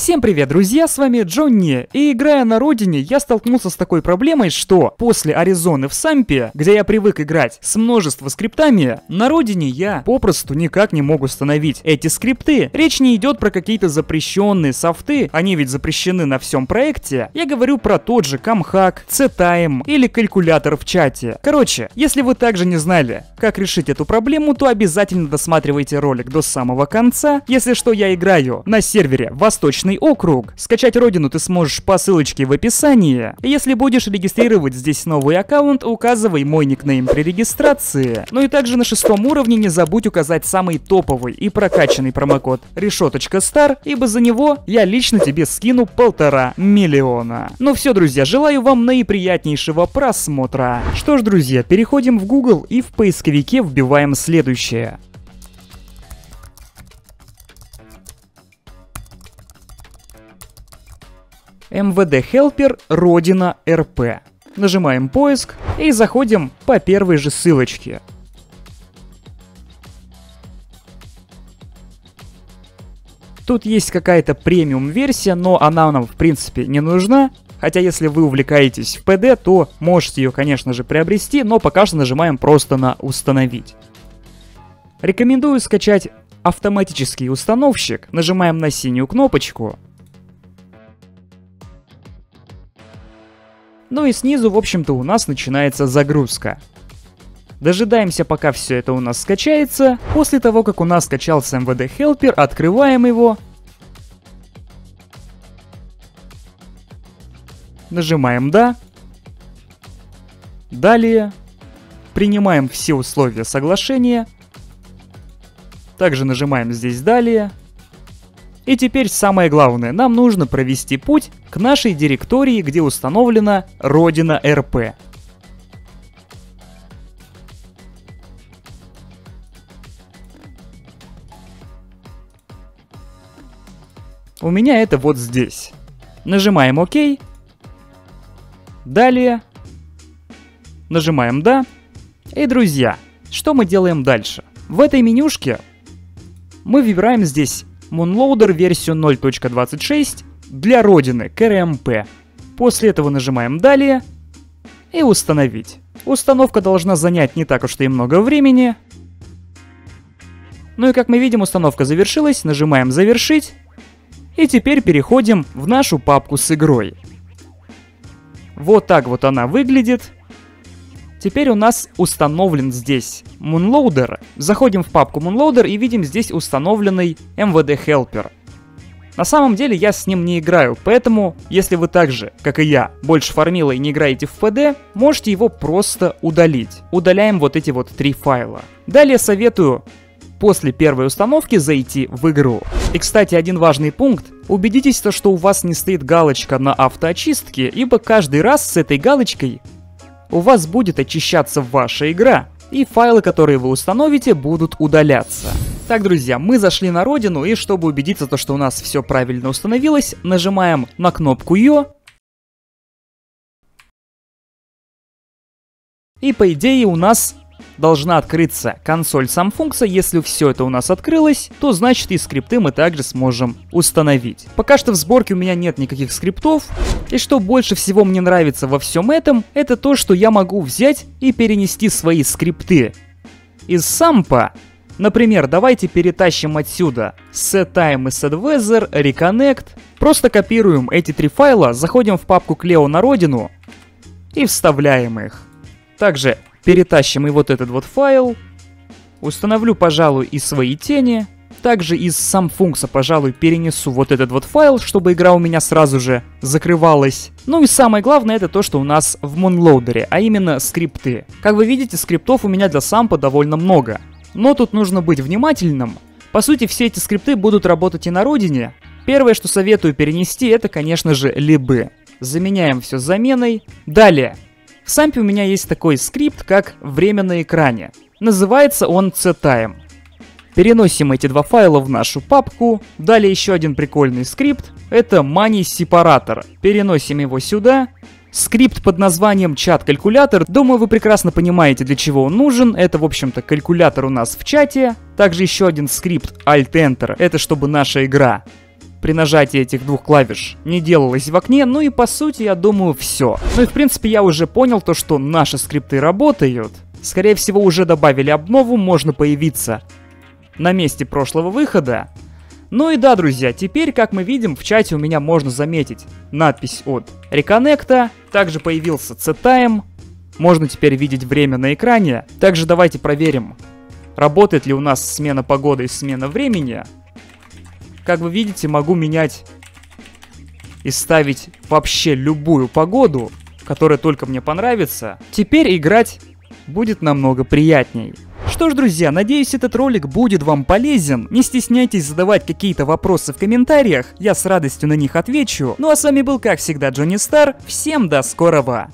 Всем привет, друзья, с вами Джонни, и играя на родине, я столкнулся с такой проблемой, что после Аризоны в Сампе, где я привык играть с множеством скриптами, на родине я попросту никак не могу установить эти скрипты. Речь не идет про какие-то запрещенные софты, они ведь запрещены на всем проекте. Я говорю про тот же Камхак, C-Time или калькулятор в чате. Короче, если вы также не знали, как решить эту проблему, то обязательно досматривайте ролик до самого конца. Если что, я играю на сервере Восточный округ. Скачать родину ты сможешь по ссылочке в описании. Если будешь регистрировать здесь новый аккаунт, указывай мой никнейм при регистрации. Ну и также на шестом уровне не забудь указать самый топовый и прокачанный промокод решеточка.стар, ибо за него я лично тебе скину полтора миллиона. Ну все, друзья, желаю вам наиприятнейшего просмотра. Что ж, друзья, переходим в Google и в поисковике вбиваем следующее. МВД Хелпер Родина РП. Нажимаем поиск и заходим по первой же ссылочке. Тут есть какая-то премиум версия, но она нам в принципе не нужна. Хотя если вы увлекаетесь в PD, то можете ее, конечно же, приобрести, но пока что нажимаем просто на «Установить». Рекомендую скачать автоматический установщик. Нажимаем на синюю кнопочку – Ну и снизу, в общем-то, у нас начинается загрузка. Дожидаемся, пока все это у нас скачается. После того, как у нас скачался MVD Helper, открываем его. Нажимаем «Да». Далее принимаем все условия соглашения. Также нажимаем здесь «Далее». И теперь самое главное, нам нужно провести путь к нашей директории, где установлена родина РП. У меня это вот здесь. Нажимаем ОК. Далее. Нажимаем «Да». И, друзья, что мы делаем дальше? В этой менюшке мы выбираем здесь Moonloader версию 0.26 для родины КРМП. После этого нажимаем «Далее» и «Установить». Установка должна занять не так уж и много времени. Ну и как мы видим, установка завершилась, нажимаем «Завершить». И теперь переходим в нашу папку с игрой. Вот так вот она выглядит. Теперь у нас установлен здесь Moonloader. Заходим в папку Moonloader и видим здесь установленный MVD Helper. На самом деле я с ним не играю, поэтому, если вы так же, как и я, больше фармила и не играете в PD, можете его просто удалить. Удаляем вот эти вот три файла. Далее советую после первой установки зайти в игру. И, кстати, один важный пункт. Убедитесь, то, что у вас не стоит галочка на автоочистке, ибо каждый раз с этой галочкой у вас будет очищаться ваша игра, и файлы, которые вы установите, будут удаляться. Так, друзья, мы зашли на родину, и чтобы убедиться, то, что у нас все правильно установилось, нажимаем на кнопку «Ё», И по идее у нас должна открыться консоль Samsung. Если все это у нас открылось, то значит и скрипты мы также сможем установить. Пока что в сборке у меня нет никаких скриптов. И что больше всего мне нравится во всем этом, это то, что я могу взять и перенести свои скрипты из сампа Например, давайте перетащим отсюда setTime и setWeather, reconnect. Просто копируем эти три файла, заходим в папку Cleo на родину и вставляем их. Также Перетащим и вот этот вот файл. Установлю, пожалуй, и свои тени. Также из сам функса, пожалуй, перенесу вот этот вот файл, чтобы игра у меня сразу же закрывалась. Ну и самое главное это то, что у нас в Moonloader, а именно скрипты. Как вы видите, скриптов у меня для сампа довольно много. Но тут нужно быть внимательным. По сути, все эти скрипты будут работать и на родине. Первое, что советую перенести, это, конечно же, либы. Заменяем все заменой. Далее, в SAMP е у меня есть такой скрипт, как «Время на экране». Называется он CTime. Переносим эти два файла в нашу папку. Далее еще один прикольный скрипт. Это Money Separator. Переносим его сюда. Скрипт под названием чат-калькулятор. Думаю, вы прекрасно понимаете, для чего он нужен. Это, в общем-то, калькулятор у нас в чате. Также еще один скрипт Alt-Enter. Это чтобы наша игра при нажатии этих двух клавиш не делалось в окне, ну и по сути я думаю все. Ну и в принципе я уже понял то, что наши скрипты работают. Скорее всего уже добавили обнову, можно появиться на месте прошлого выхода. Ну и да, друзья, теперь, как мы видим, в чате у меня можно заметить надпись от Reconnect, также появился C-Time, можно теперь видеть время на экране. Также давайте проверим, работает ли у нас смена погоды и смена времени. Как вы видите, могу менять и ставить вообще любую погоду, которая только мне понравится. Теперь играть будет намного приятней. Что ж, друзья, надеюсь, этот ролик будет вам полезен. Не стесняйтесь задавать какие-то вопросы в комментариях, я с радостью на них отвечу. Ну а с вами был, как всегда, Джонни Стар. Всем до скорого!